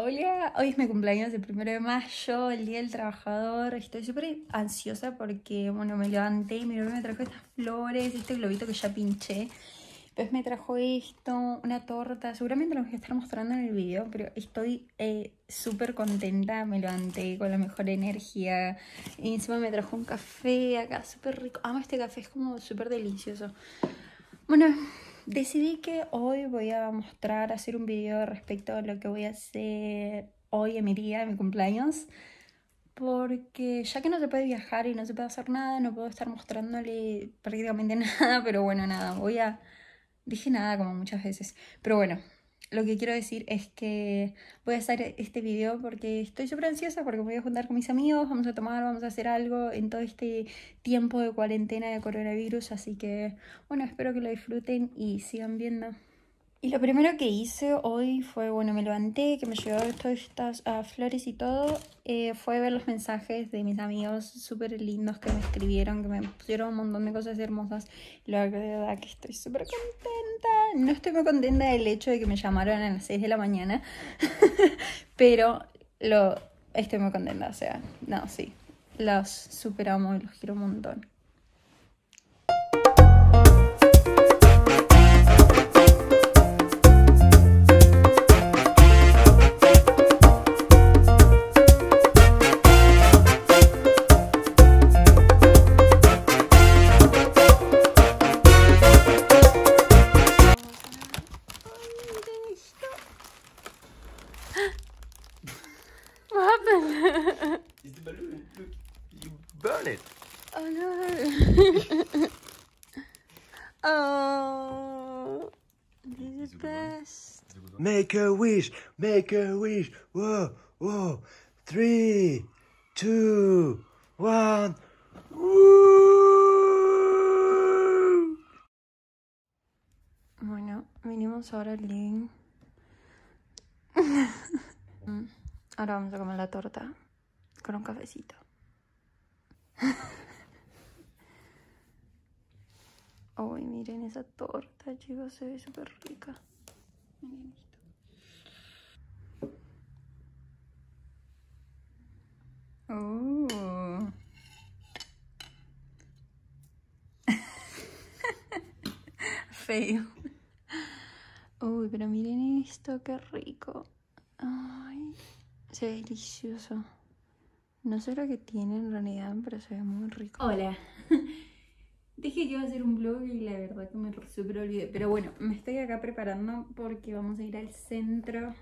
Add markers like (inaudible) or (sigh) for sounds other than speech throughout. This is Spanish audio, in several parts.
Hola, hoy es mi cumpleaños, el primero de mayo, el Día del Trabajador. Estoy súper ansiosa porque, bueno, me levanté y mi novio me trajo estas flores, este globito que ya pinché. Después me trajo esto, una torta. Seguramente lo voy a estar mostrando en el video, pero estoy eh, súper contenta. Me levanté con la mejor energía. Y encima me trajo un café acá, súper rico. Amo este café, es como súper delicioso. Bueno, decidí que hoy voy a mostrar, hacer un video respecto a lo que voy a hacer hoy en mi día, en mi cumpleaños. Porque ya que no se puede viajar y no se puede hacer nada, no puedo estar mostrándole prácticamente (laughs) nada, pero bueno, nada, voy a... Dije nada como muchas veces, pero bueno, lo que quiero decir es que voy a hacer este video porque estoy súper ansiosa porque me voy a juntar con mis amigos, vamos a tomar, vamos a hacer algo en todo este tiempo de cuarentena de coronavirus, así que bueno, espero que lo disfruten y sigan viendo. Y lo primero que hice hoy fue, bueno, me levanté, que me llegó todas estas uh, flores y todo, eh, fue ver los mensajes de mis amigos súper lindos que me escribieron, que me pusieron un montón de cosas hermosas. La verdad que estoy súper contenta. No estoy muy contenta del hecho de que me llamaron a las 6 de la mañana, (laughs) pero lo estoy muy contenta, o sea, no, sí, los super amo y los quiero un montón. Make a wish. Make a wish. Whoa, whoa. Three, two, one. Woo! Bueno, vinimos ahora al living. (laughs) Ahora vamos a comer la torta con un cafecito. (laughs) Uy, miren esa torta, chicos, se ve súper rica. Miren esto. Uh. Feo. Uy, pero miren esto, qué rico. Ay, se ve delicioso. No sé lo que tiene en realidad, pero se ve muy rico. Hola. (laughs) Dije que iba a hacer un vlog y la verdad que me super olvidé. Pero bueno, me estoy acá preparando porque vamos a ir al centro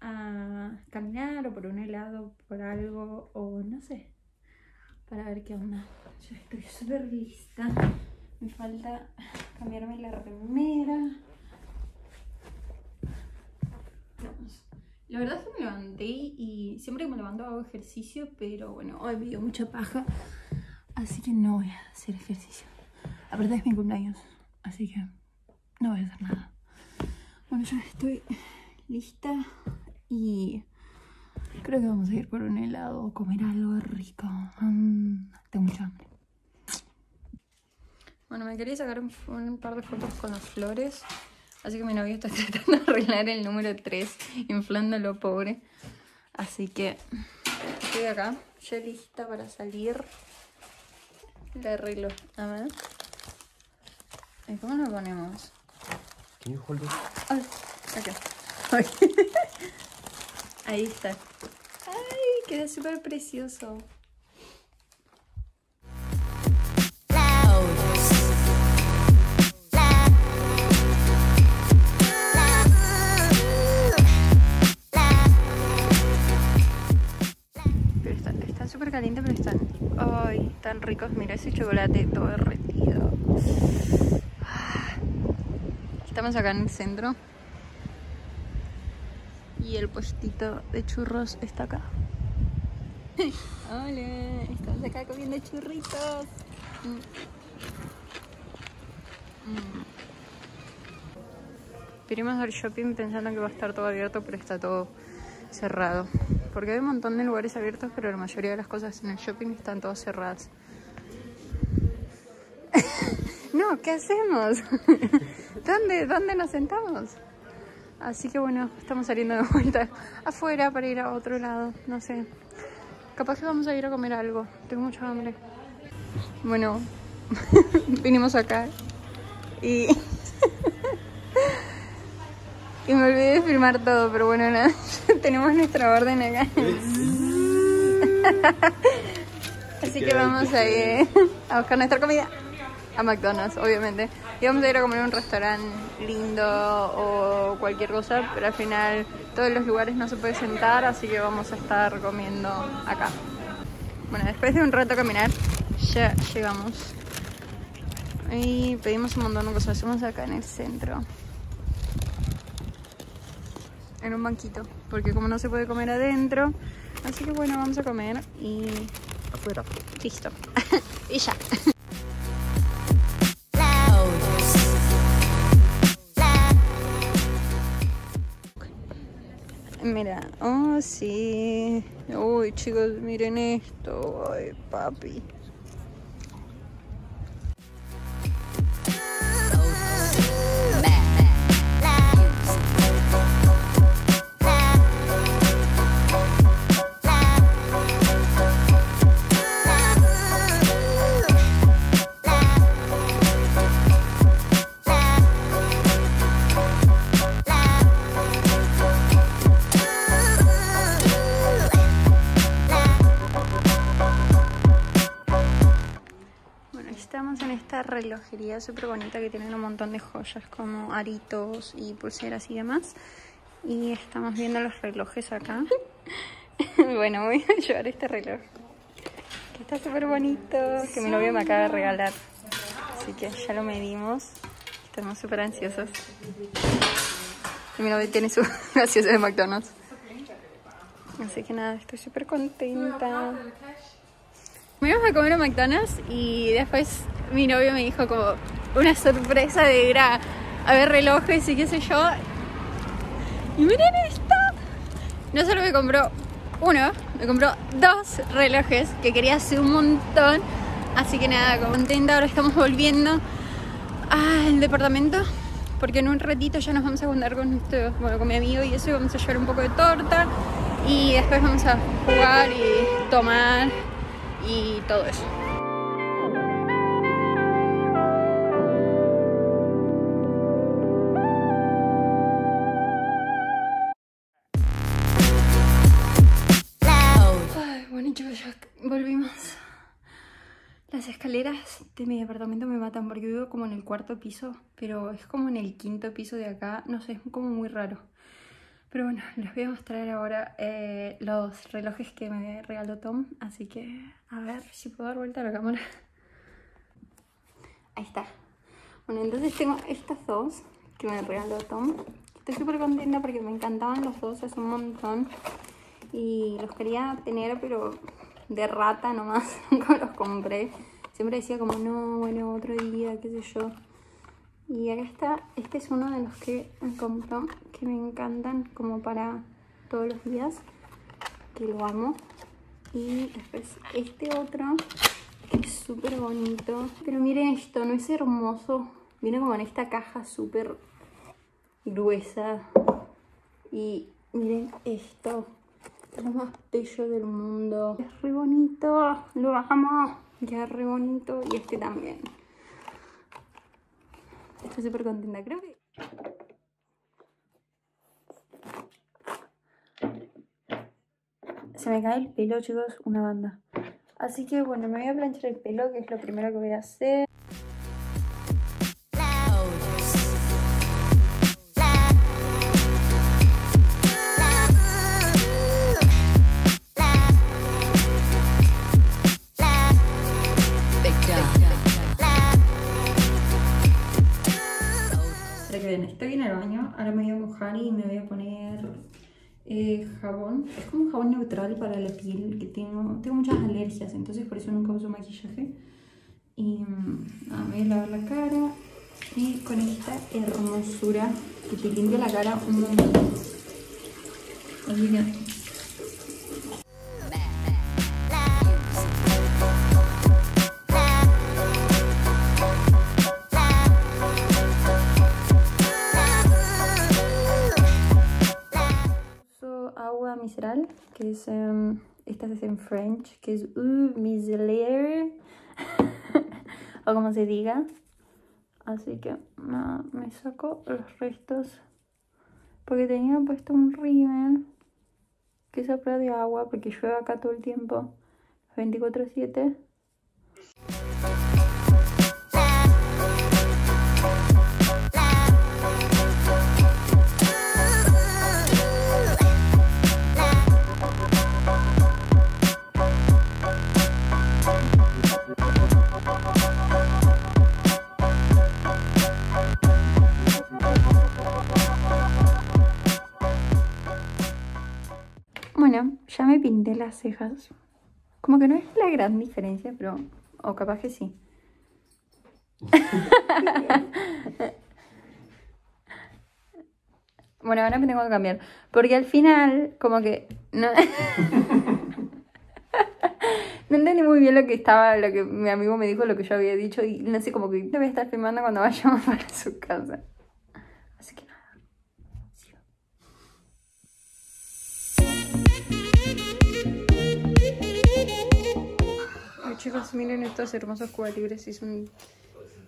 a caminar o por un helado, por algo, o no sé, para ver qué onda. Yo estoy súper lista. Me falta cambiarme la remera. Vamos. La verdad es que me levanté y siempre que me levanto hago ejercicio, pero bueno, hoy me mucha paja, así que no voy a hacer ejercicio. Aparte es mi cumpleaños, así que no voy a hacer nada. Bueno, ya estoy lista y creo que vamos a ir por un helado o comer algo rico. Mm, tengo mucha hambre. Bueno, me quería sacar un, un par de fotos con las flores. Así que mi novio está (laughs) tratando de arreglar el número 3, inflándolo pobre. Así que estoy acá, ya lista para salir. Le arreglo. A ver. ¿Y cómo lo ponemos? Can you hold it? Ay, acá. Ay. (laughs) Ahí está. Ay, queda súper precioso. Calientes, pero están. Ay, tan ricos. Mira ese chocolate todo derretido. Ah. Estamos acá en el centro. Y el puestito de churros está acá. (laughs) Hola, estamos acá comiendo churritos. Mm. Mm. Vinimos al shopping pensando que va a estar todo abierto, pero está todo cerrado. Porque hay un montón de lugares abiertos, pero la mayoría de las cosas en el shopping están todas cerradas. (laughs) no, ¿qué hacemos? (laughs) ¿Dónde, ¿Dónde nos sentamos? Así que bueno, estamos saliendo de vuelta (laughs) afuera para ir a otro lado, no sé. Capaz que vamos a ir a comer algo, tengo mucha hambre. Bueno, vinimos acá y... y me olvidé de filmar todo, pero bueno, nada, (laughs) tenemos nuestra orden acá. Así que vamos a ir a buscar nuestra comida a McDonald's, obviamente. Y vamos a ir a comer a un restaurante lindo o cualquier cosa, pero al final todos los lugares no se puede sentar, así que vamos a estar comiendo acá. Bueno, después de un rato caminar, ya llegamos. Y pedimos un montón de cosas. Hacemos acá en el centro. En un banquito. Porque como no se puede comer adentro. Así que bueno, vamos a comer y... Afuera. Listo. (laughs) y ya. Mira, oh sí. Uy, chicos, miren esto. Ay, papi. Relojería súper bonita que tienen un montón de joyas como aritos y pulseras y demás. Y estamos viendo los relojes acá. (laughs) bueno, voy a llevar este reloj. Que está súper bonito, que mi novio me acaba de regalar. Así que ya lo medimos. Estamos súper ansiosos. Mi novio tiene su (laughs) gaseosa de McDonald's. Así que nada, estoy súper contenta. Fuimos a comer a McDonald's y después mi novio me dijo como una sorpresa de ir a, ver relojes y qué sé yo. Y miren esto. No solo me compró uno, me compró dos relojes que quería hace un montón. Así que nada, contenta. Ahora estamos volviendo al departamento porque en un ratito ya nos vamos a juntar con, nuestro, bueno, con mi amigo y eso y vamos a llevar un poco de torta y después vamos a jugar y tomar y todo eso. Escaleras de mi departamento me matan porque vivo como en el cuarto piso, pero es como en el quinto piso de acá, no sé, es como muy raro. Pero bueno, (laughs) les voy a mostrar ahora eh, los relojes que me regaló Tom, así que a ver si puedo dar vuelta a la cámara. (laughs) Ahí está. Bueno, entonces tengo estas dos que me regaló Tom. Estoy súper contenta porque me encantaban los dos hace un montón. Y los quería tener, pero de rata nomás. (laughs) Nunca los compré. Siempre decía como, no, bueno, otro día, qué sé yo. Y acá está, este es uno de los que compró, que me encantan como para todos los días, que lo amo. Y después este otro, que es súper bonito. Pero miren esto, ¿no es hermoso? Viene como en esta caja súper gruesa. Y miren esto, es lo más bello del mundo. Es re bonito, lo amo, es re bonito. Y este también. Estoy súper contenta, creo que... Se me cae el pelo, chicos, una banda. Así que bueno, me voy a planchar el pelo, que es lo primero que voy a hacer. Que ven, estoy en el baño, ahora me voy a mojar y me voy a poner eh, jabón. Es como un jabón neutral para la piel, que tengo, tengo muchas alergias, entonces por eso nunca uso maquillaje. Y mm, nada, me voy a lavar la cara y con esta hermosura que te limpia la cara un montón. Así que es, em, esta es en French, que es micellaire, (laughs) o como se diga. Así que me saco los restos, porque tenía puesto un rímel, que es a de agua, porque llueve acá todo el tiempo, 24-7. Cejas. Como que no es la gran diferencia, pero... O capaz que sí. (laughs) bueno, ahora me tengo que cambiar. Porque al final, como que... No, (laughs) no entendí muy bien lo que estaba, lo que mi amigo me dijo, lo que yo había dicho. Y no sé, como que te voy a estar filmando cuando vayamos (laughs) para su casa. Chicos, miren estos hermosos Cuba Libres. Es un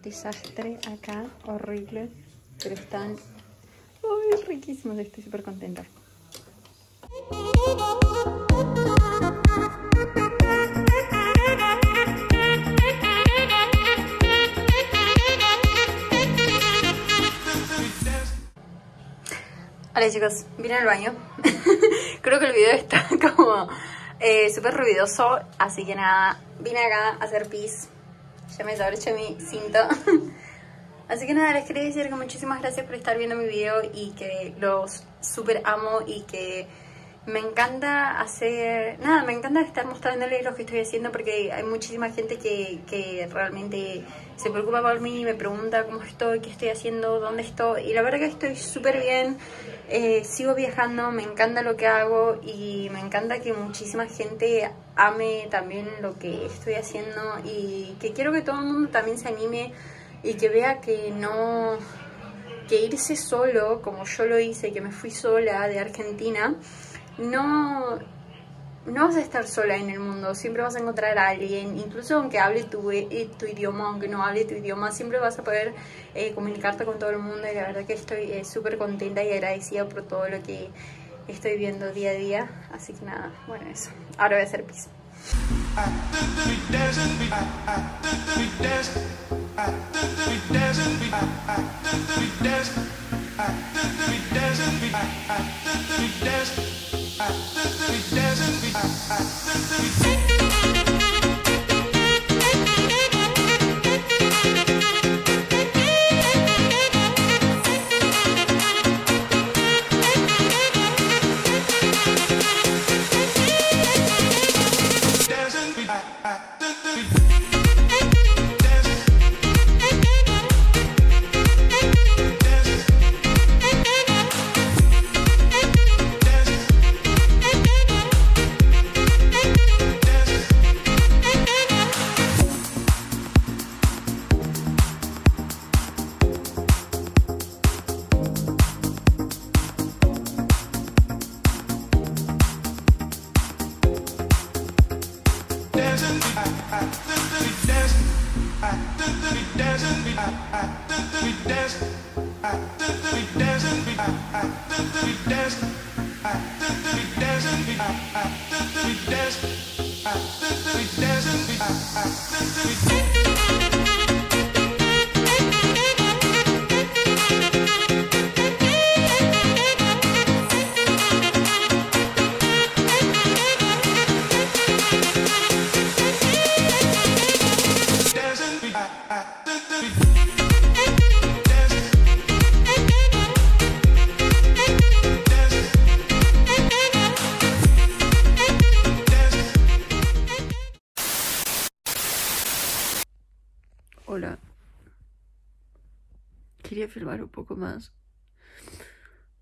desastre acá, horrible. Pero están ay, riquísimos. Estoy súper contenta. Hola chicos, vine al baño. (laughs) Creo que el video está (laughs) como eh, súper ruidoso, así que nada, vine acá a hacer pis. Ya me desabroché mi cinto. (laughs) Así que nada, les quería decir que muchísimas gracias por estar viendo mi video y que los súper amo y que me encanta hacer... Nada, me encanta estar mostrándoles lo que estoy haciendo porque hay muchísima gente que, que realmente se preocupa por mí, me pregunta cómo estoy, qué estoy haciendo, dónde estoy. Y la verdad que estoy súper bien, eh, sigo viajando, me encanta lo que hago y me encanta que muchísima gente ame también lo que estoy haciendo y que quiero que todo el mundo también se anime y que vea que no que irse solo como yo lo hice que me fui sola de Argentina no no vas a estar sola en el mundo siempre vas a encontrar a alguien incluso aunque hable tu, eh, tu idioma aunque no hable tu idioma siempre vas a poder eh, comunicarte con todo el mundo y la verdad que estoy eh, súper contenta y agradecida por todo lo que estoy viendo día a día. Así que nada bueno eso. Ahora voy a hacer we dance, we dance, we dance. Hola. Quería filmar un poco más.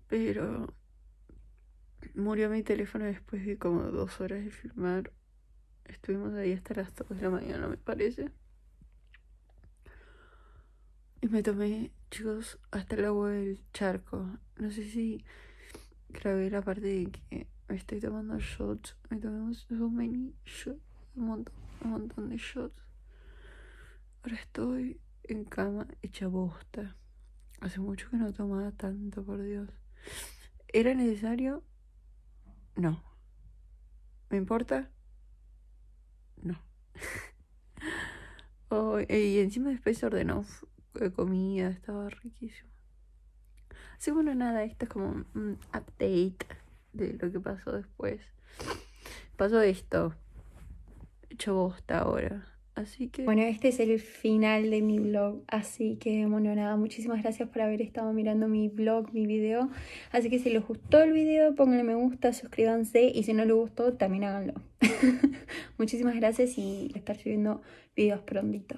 Pero murió mi teléfono después de como dos horas de filmar. Estuvimos ahí hasta las 2 de la mañana, me parece. Me tomé, chicos, hasta el agua del charco. No sé si grabé la parte de que me estoy tomando shots. Me tomé so many shots. Un montón, un montón de shots. Ahora estoy en cama hecha bosta. Hace mucho que no tomaba tanto, por Dios. ¿Era necesario? No. ¿Me importa? No. (laughs) oh, y encima después ordenó comida, estaba riquísimo. Así bueno, nada, esto es como un update de lo que pasó después. Pasó esto. Hecho bosta ahora. Así que... Bueno, este es el final de mi vlog. Así que, bueno, nada, muchísimas gracias por haber estado mirando mi vlog, mi video. Así que si les gustó el video, pónganle me gusta, suscríbanse. Y si no les gustó, también háganlo. (laughs) muchísimas gracias y estar subiendo videos prontito.